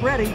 Ready.